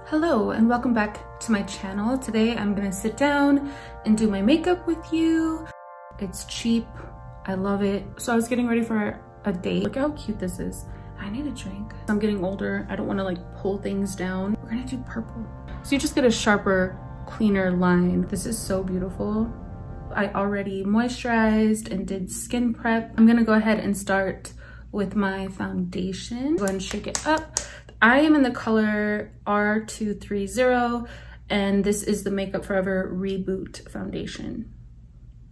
Hello and welcome back to my channel. Today I'm gonna sit down and do my makeup with you. It's cheap, I love it. So I was getting ready for a date. Look how cute this is. I need a drink. I'm getting older, I don't wanna like pull things down. We're gonna do purple. So you just get a sharper, cleaner line. This is so beautiful. I already moisturized and did skin prep. I'm gonna go ahead and start with my foundation. Go ahead and shake it up. I am in the color R230 and this is the Makeup Forever Reboot Foundation.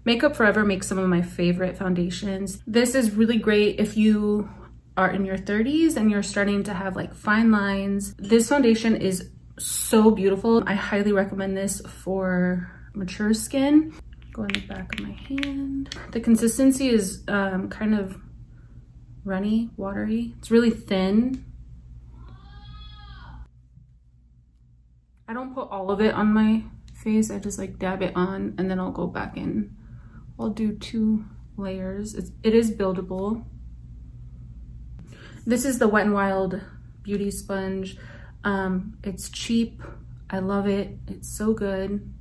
Makeup Forever makes some of my favorite foundations. This is really great if you are in your 30s and you're starting to have like fine lines. This foundation is so beautiful. I highly recommend this for mature skin. Go on the back of my hand. The consistency is um, kind of runny, watery. It's really thin I don't put all of it on my face. I just like dab it on and then I'll go back in. I'll do two layers. It's, it is buildable. This is the Wet n Wild Beauty Sponge. Um, it's cheap. I love it. It's so good.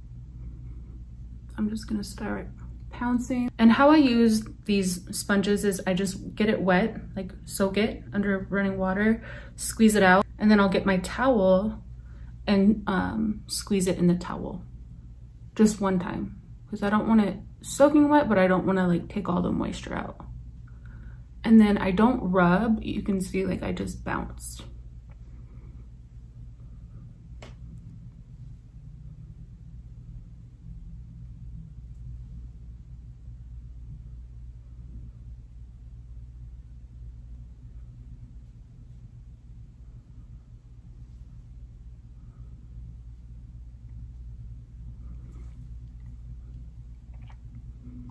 I'm just gonna start pouncing. And how I use these sponges is I just get it wet, like soak it under running water, squeeze it out, and then I'll get my towel and um, squeeze it in the towel just one time because I don't want it soaking wet, but I don't want to like take all the moisture out. And then I don't rub, you can see like I just bounced.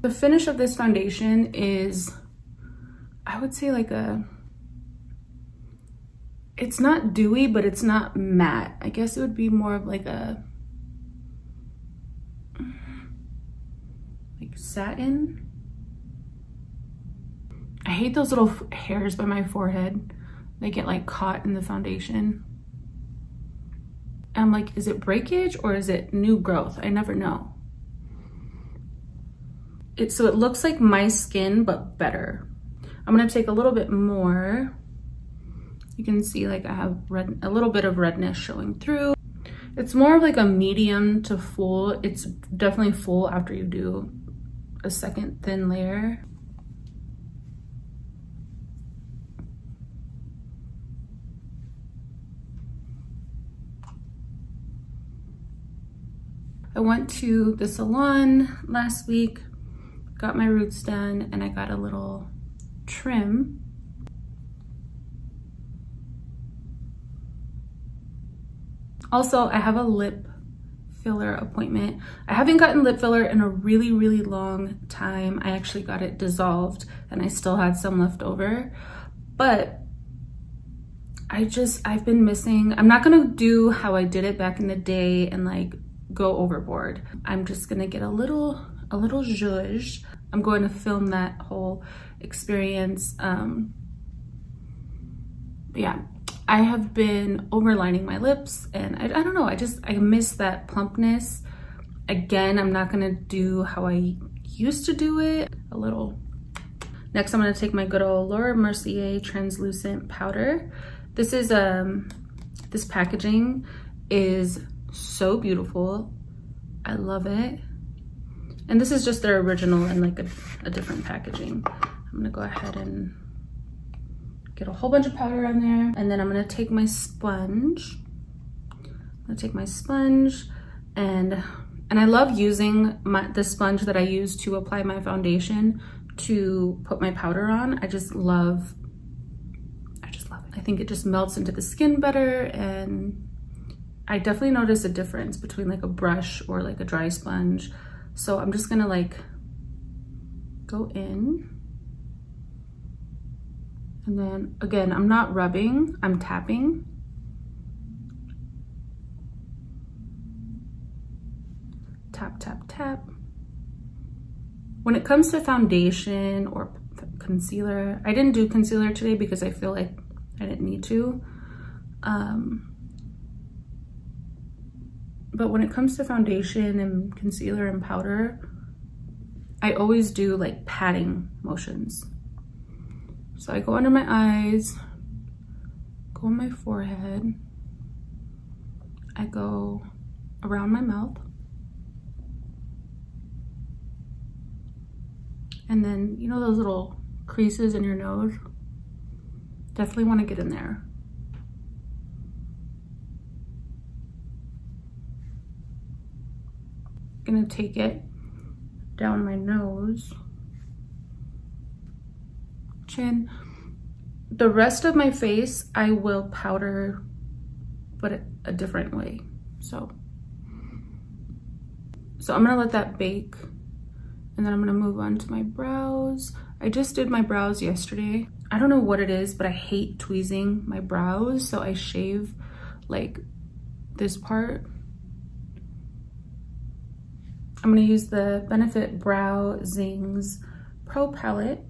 The finish of this foundation is, I would say like a, it's not dewy, but it's not matte. I guess it would be more of like a, like satin. I hate those little hairs by my forehead. They get like caught in the foundation. I'm like, is it breakage or is it new growth? I never know it, so it looks like my skin, but better. I'm gonna take a little bit more. You can see like I have red, a little bit of redness showing through. It's more of like a medium to full. It's definitely full after you do a second thin layer. I went to the salon last week got my roots done and I got a little trim. Also, I have a lip filler appointment. I haven't gotten lip filler in a really, really long time. I actually got it dissolved and I still had some left over, but I just, I've been missing, I'm not gonna do how I did it back in the day and like go overboard. I'm just gonna get a little a little zhuzh. I'm going to film that whole experience. Um, yeah, I have been overlining my lips and I, I don't know, I just, I miss that plumpness. Again, I'm not gonna do how I used to do it, a little. Next, I'm gonna take my good old Laura Mercier translucent powder. This is, um, this packaging is so beautiful. I love it. And this is just their original in like a, a different packaging. I'm gonna go ahead and get a whole bunch of powder on there. And then I'm gonna take my sponge. I'm gonna take my sponge and and I love using my, the sponge that I use to apply my foundation to put my powder on. I just love, I just love it. I think it just melts into the skin better and I definitely notice a difference between like a brush or like a dry sponge. So I'm just gonna like go in. And then again, I'm not rubbing, I'm tapping. Tap, tap, tap. When it comes to foundation or concealer, I didn't do concealer today because I feel like I didn't need to. Um, But when it comes to foundation and concealer and powder, I always do like patting motions. So I go under my eyes, go on my forehead, I go around my mouth, and then you know those little creases in your nose? Definitely want to get in there. Gonna take it down my nose, chin. The rest of my face, I will powder, but a different way. So, so I'm gonna let that bake and then I'm gonna move on to my brows. I just did my brows yesterday. I don't know what it is, but I hate tweezing my brows. So I shave like this part. I'm gonna use the Benefit Brow Zings Pro Palette.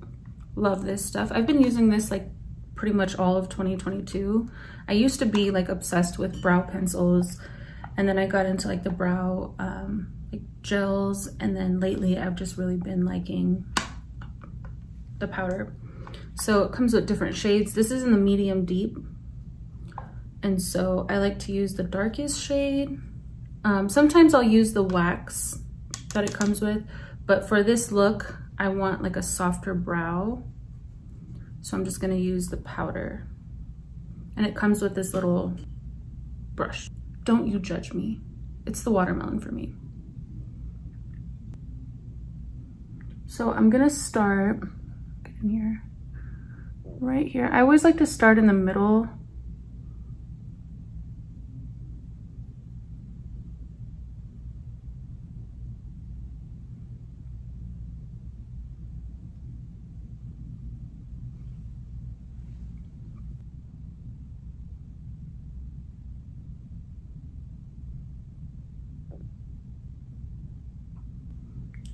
Love this stuff. I've been using this like pretty much all of 2022. I used to be like obsessed with brow pencils and then I got into like the brow um, like gels and then lately I've just really been liking the powder. So it comes with different shades. This is in the medium deep. And so I like to use the darkest shade. Um, sometimes I'll use the wax that it comes with, but for this look, I want like a softer brow. So I'm just gonna use the powder. And it comes with this little brush. Don't you judge me. It's the watermelon for me. So I'm gonna start, get in here, right here. I always like to start in the middle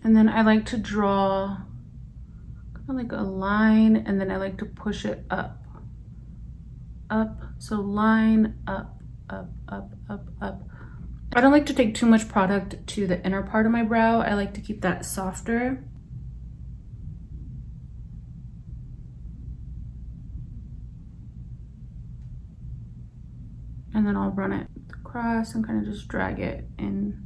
And then I like to draw kind of like a line and then I like to push it up, up. So line, up, up, up, up, up. I don't like to take too much product to the inner part of my brow. I like to keep that softer. And then I'll run it across and kind of just drag it in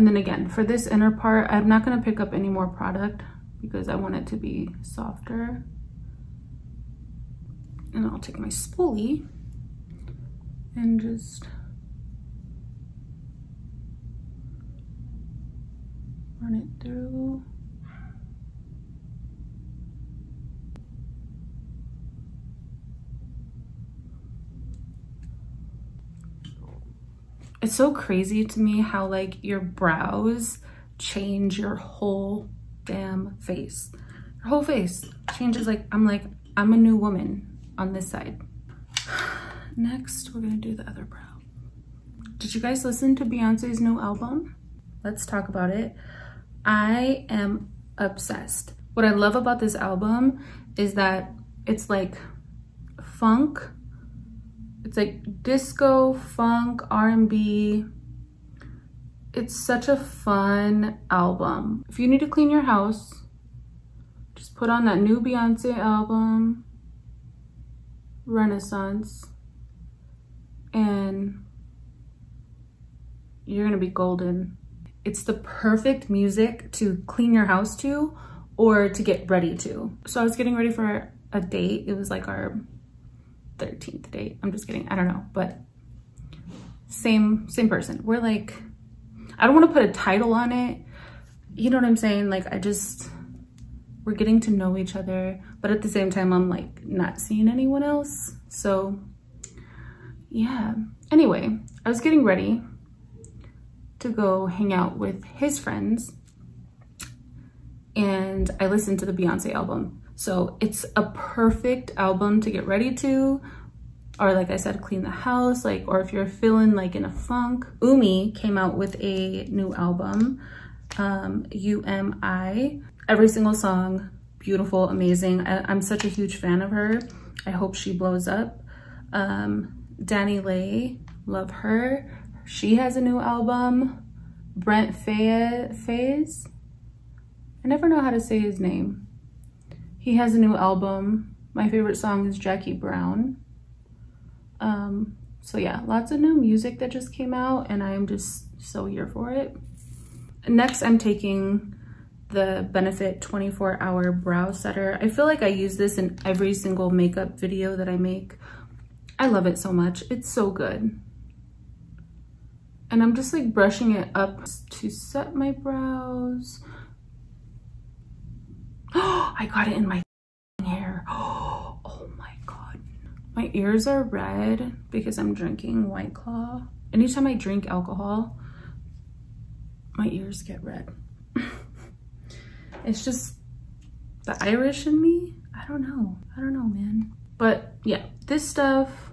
And then again, for this inner part, I'm not gonna pick up any more product because I want it to be softer. And I'll take my spoolie and just run it through. It's so crazy to me how like your brows change your whole damn face. Your whole face changes like, I'm like, I'm a new woman on this side. Next, we're gonna do the other brow. Did you guys listen to Beyonce's new album? Let's talk about it. I am obsessed. What I love about this album is that it's like funk it's like disco, funk, R&B. It's such a fun album. If you need to clean your house, just put on that new Beyonce album, Renaissance, and you're gonna be golden. It's the perfect music to clean your house to or to get ready to. So I was getting ready for a date. It was like our 13th date. I'm just kidding. I don't know, but same, same person. We're like, I don't want to put a title on it. You know what I'm saying? Like, I just, we're getting to know each other, but at the same time, I'm like not seeing anyone else. So yeah. Anyway, I was getting ready to go hang out with his friends and I listened to the Beyonce album so it's a perfect album to get ready to, or like I said, clean the house, like, or if you're feeling like in a funk. Umi came out with a new album, um, UMI. Every single song beautiful, amazing. I, am such a huge fan of her. I hope she blows up. Um, DaniLeigh, love her. She has a new album. Brent Faiyaz. I never know how to say his name. He has a new album. My favorite song is Jackie Brown. Um, so yeah, lots of new music that just came out and I am just so here for it. Next, I'm taking the Benefit 24 Hour Brow Setter. I feel like I use this in every single makeup video that I make. I love it so much. It's so good. And I'm just like brushing it up to set my brows. I got it in my hair. Oh my God. My ears are red because I'm drinking White Claw. Anytime I drink alcohol, my ears get red. it's just the Irish in me. I don't know. I don't know, man. But yeah, this stuff,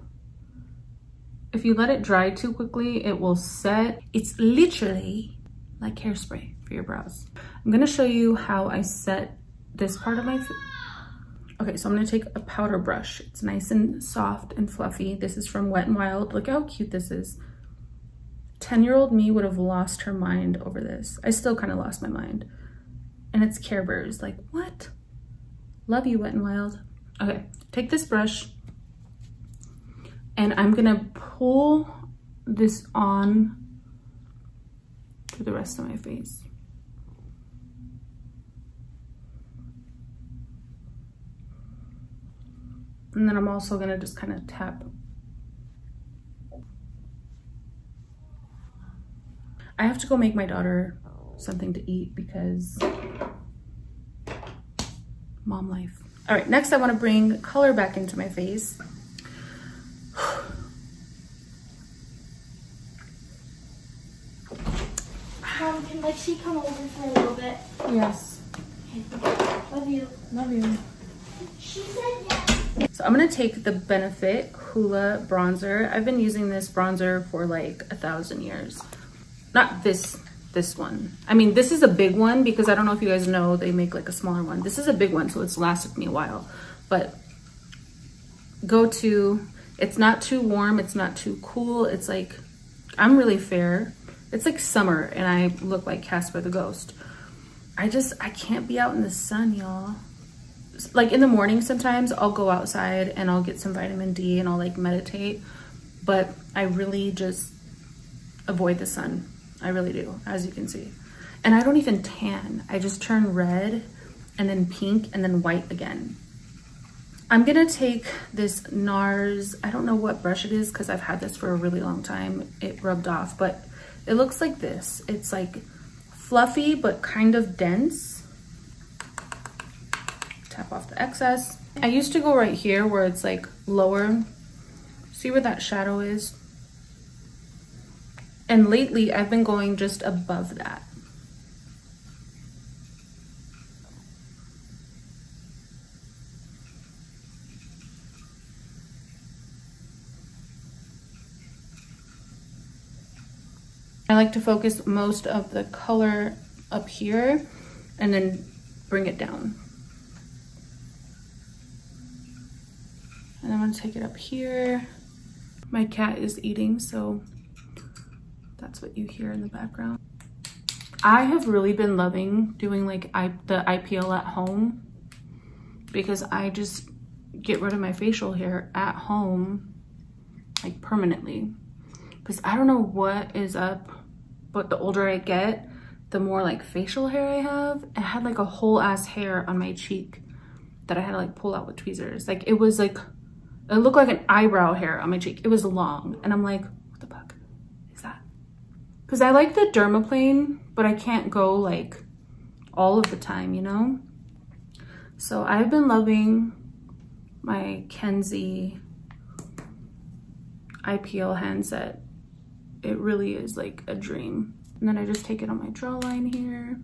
if you let it dry too quickly, it will set. It's literally like hairspray for your brows. I'm gonna show you how I set this part of my Okay, so I'm gonna take a powder brush. It's nice and soft and fluffy. This is from Wet n Wild. Look how cute this is. 10-year-old me would have lost her mind over this. I still kind of lost my mind. And it's Care Bears. Like, what? Love you, Wet n Wild. Okay, take this brush and I'm gonna pull this on to the rest of my face. And then I'm also gonna just kind of tap. I have to go make my daughter something to eat because mom life. All right, next I wanna bring color back into my face. Mom, can Lexi come over for a little bit? Yes. Love you. Love you. She said yes. So I'm gonna take the Benefit Hoola bronzer. I've been using this bronzer for like a thousand years. Not this, this one. I mean, this is a big one because I don't know if you guys know, they make like a smaller one. This is a big one, so it's lasted me a while. But go to, it's not too warm, it's not too cool. It's like, I'm really fair. It's like summer and I look like Casper the Ghost. I just, I can't be out in the sun, y'all like in the morning sometimes I'll go outside and I'll get some vitamin D and I'll like meditate, but I really just avoid the sun. I really do, as you can see. And I don't even tan. I just turn red and then pink and then white again. I'm gonna take this NARS, I don't know what brush it is because I've had this for a really long time. It rubbed off, but it looks like this. It's like fluffy, but kind of dense tap off the excess. I used to go right here where it's like lower. See where that shadow is? And lately I've been going just above that. I like to focus most of the color up here and then bring it down. And I'm gonna take it up here. My cat is eating, so that's what you hear in the background. I have really been loving doing like I, the IPL at home because I just get rid of my facial hair at home like permanently because I don't know what is up but the older I get the more like facial hair I have I had like a whole ass hair on my cheek that I had to like pull out with tweezers like it was like it looked like an eyebrow hair on my cheek. It was long. And I'm like, what the fuck is that? Because I like the dermaplane, but I can't go like all of the time, you know? So I've been loving my Kenzie IPL handset. It really is like a dream. And then I just take it on my jawline here.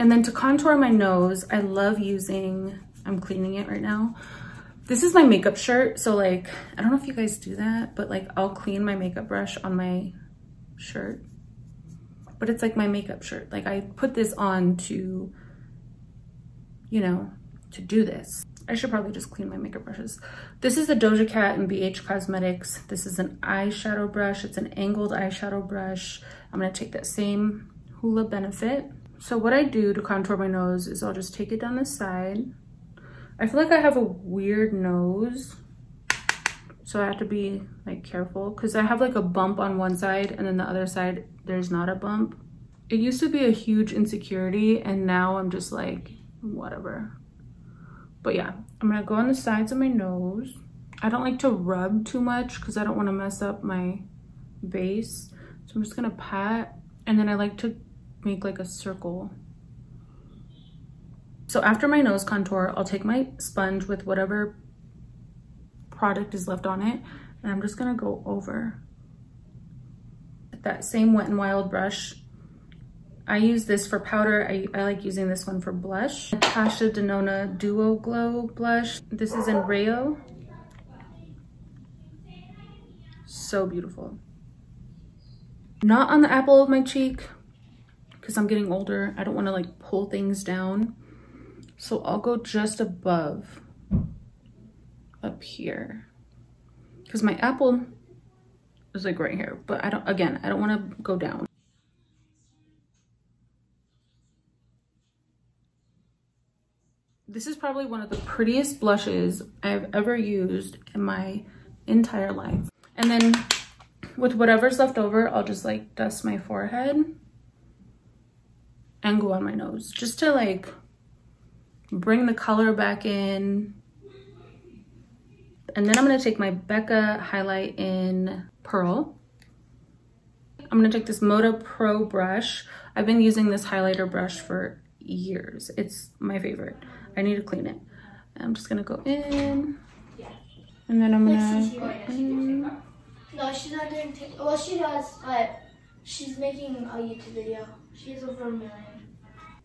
And then to contour my nose, I love using, I'm cleaning it right now, This is my makeup shirt. So like, I don't know if you guys do that, but like I'll clean my makeup brush on my shirt. But it's like my makeup shirt. Like I put this on to, you know, to do this. I should probably just clean my makeup brushes. This is a Doja Cat and BH Cosmetics. This is an eyeshadow brush. It's an angled eyeshadow brush. I'm gonna take that same Hoola Benefit. So what I do to contour my nose is I'll just take it down the side. I feel like I have a weird nose. So I have to be like careful because I have like a bump on one side and then the other side, there's not a bump. It used to be a huge insecurity and now I'm just like, whatever. But yeah, I'm gonna go on the sides of my nose. I don't like to rub too much because I don't want to mess up my base. So I'm just gonna pat and then I like to make like a circle. So after my nose contour, I'll take my sponge with whatever product is left on it and I'm just gonna go over that same Wet n Wild brush I use this for powder. I, I like using this one for blush. Natasha Denona Duo Glow Blush. This is in Rayo. So beautiful. Not on the apple of my cheek because I'm getting older. I don't want to like pull things down. So I'll go just above up here because my apple is like right here. But I don't, again, I don't want to go down. This is probably one of the prettiest blushes I've ever used in my entire life. And then with whatever's left over, I'll just like dust my forehead and on my nose just to like bring the color back in. And then I'm gonna take my Becca highlight in Pearl. I'm gonna take this Moda Pro brush. I've been using this highlighter brush for years. It's my favorite. I need to clean it. I'm just gonna go in. And then I'm gonna. No, she's not doing. well, she does, but she's making a YouTube video. She has over a million.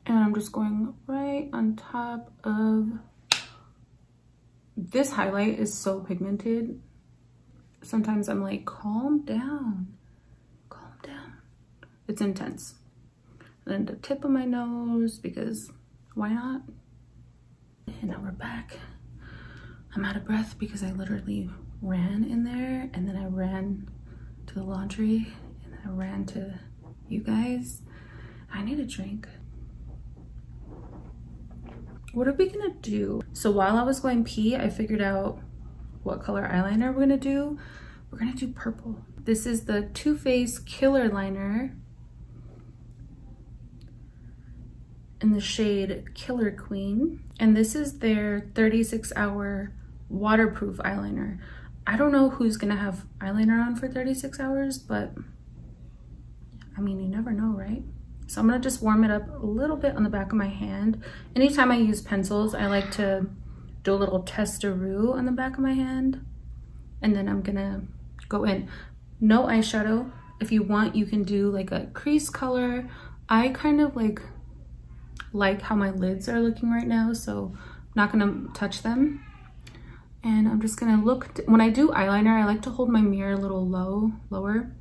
And I'm just going right on top of. This highlight is so pigmented. Sometimes I'm like, calm down, calm down. It's intense. And then the tip of my nose because why not? And now we're back. I'm out of breath because I literally ran in there and then I ran to the laundry and then I ran to you guys. I need a drink. What are we gonna do? So while I was going pee, I figured out what color eyeliner we're gonna do. We're gonna do purple. This is the Too Faced Killer Liner in the shade Killer Queen. And this is their 36 hour waterproof eyeliner. I don't know who's gonna have eyeliner on for 36 hours, but I mean, you never know, right? So I'm gonna just warm it up a little bit on the back of my hand. Anytime I use pencils, I like to do a little testaroo on the back of my hand. And then I'm gonna go in. No eyeshadow. If you want, you can do like a crease color. I kind of like like how my lids are looking right now, so I'm not gonna touch them. And I'm just gonna look, when I do eyeliner, I like to hold my mirror a little low, lower,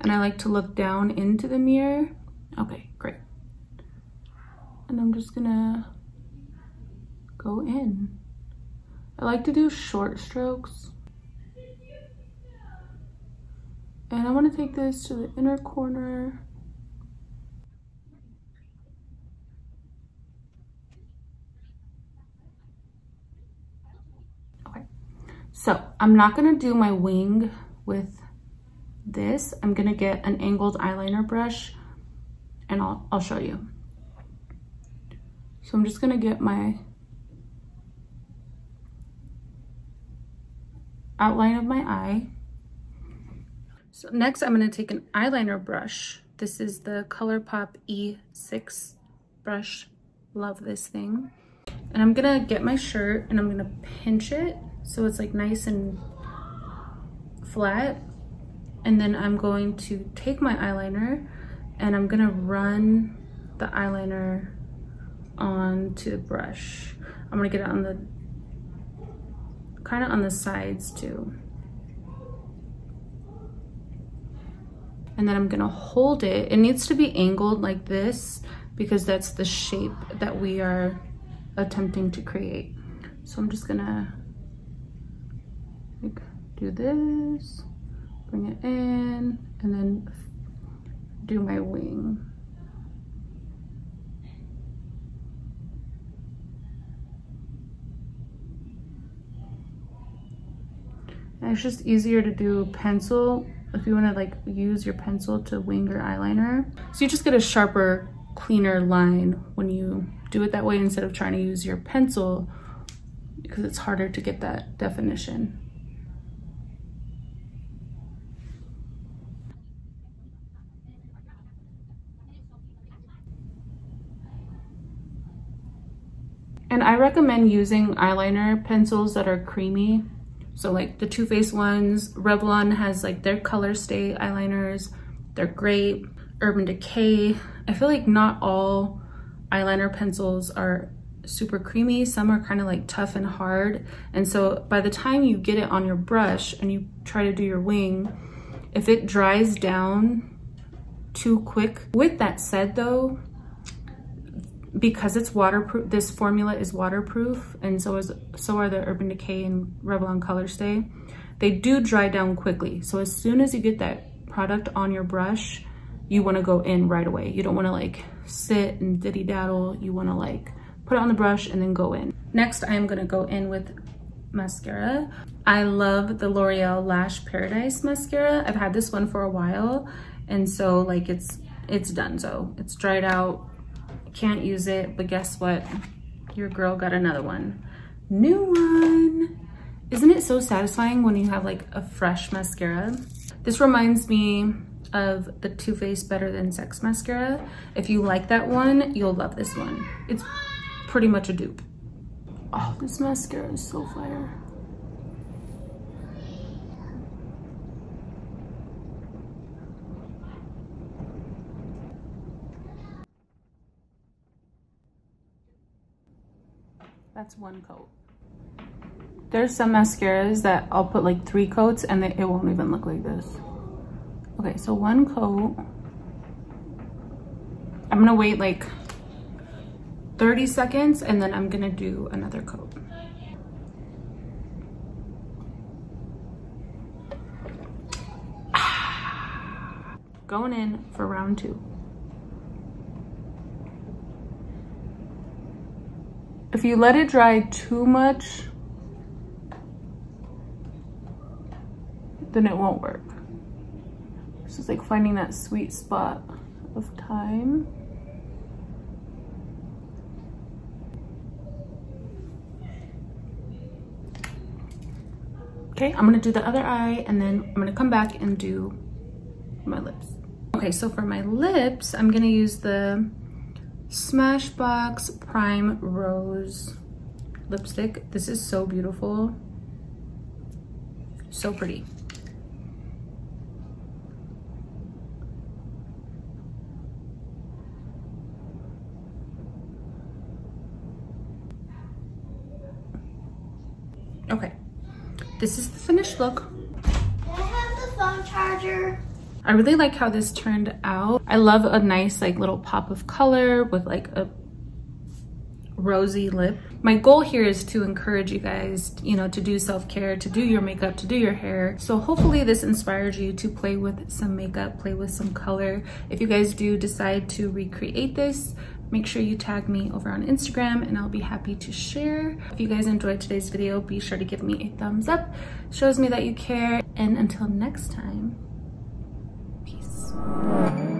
and I like to look down into the mirror. Okay, great. And I'm just gonna go in. I like to do short strokes. And I wanna take this to the inner corner Okay, So I'm not gonna do my wing with this. I'm gonna get an angled eyeliner brush and I'll, I'll show you. So I'm just gonna get my outline of my eye. So next I'm gonna take an eyeliner brush. This is the ColourPop E6 brush. Love this thing. And I'm gonna get my shirt and I'm gonna pinch it so it's like nice and flat. And then I'm going to take my eyeliner and I'm gonna run the eyeliner onto the brush. I'm gonna get it on the kind of on the sides too. And then I'm gonna hold it. It needs to be angled like this because that's the shape that we are attempting to create. So I'm just gonna like do this, bring it in, and then do my wing. And it's just easier to do pencil if you want to like use your pencil to wing your eyeliner. So you just get a sharper, cleaner line when you do it that way instead of trying to use your pencil because it's harder to get that definition. And I recommend using eyeliner pencils that are creamy so like the Too Faced ones, Revlon has like their color stay eyeliners. They're great. Urban Decay. I feel like not all eyeliner pencils are super creamy. Some are kind of like tough and hard. And so by the time you get it on your brush and you try to do your wing, if it dries down too quick. With that said though, because it's waterproof, this formula is waterproof, and so is so are the Urban Decay and Revlon Color Stay. They do dry down quickly. So as soon as you get that product on your brush, you wanna go in right away. You don't wanna like sit and diddy daddle. You wanna like put it on the brush and then go in. Next, I am gonna go in with mascara. I love the L'Oreal Lash Paradise mascara. I've had this one for a while. And so like it's, it's done. So it's dried out can't use it, but guess what? Your girl got another one. New one. Isn't it so satisfying when you have like a fresh mascara? This reminds me of the Too Faced Better Than Sex mascara. If you like that one, you'll love this one. It's pretty much a dupe. Oh, this mascara is so fire. That's one coat. There's some mascaras that I'll put like three coats and it won't even look like this. Okay, so one coat. I'm gonna wait like 30 seconds and then I'm gonna do another coat. Going in for round two. If you let it dry too much, then it won't work. This is like finding that sweet spot of time. Okay, I'm gonna do the other eye and then I'm gonna come back and do my lips. Okay, so for my lips, I'm gonna use the Smashbox Prime Rose lipstick. This is so beautiful. So pretty. Okay, this is the finished look. I have the phone charger? I really like how this turned out. I love a nice like little pop of color with like a rosy lip. My goal here is to encourage you guys, you know, to do self-care, to do your makeup, to do your hair. So hopefully this inspires you to play with some makeup, play with some color. If you guys do decide to recreate this, make sure you tag me over on Instagram and I'll be happy to share. If you guys enjoyed today's video, be sure to give me a thumbs up. Shows me that you care. And until next time, Bye.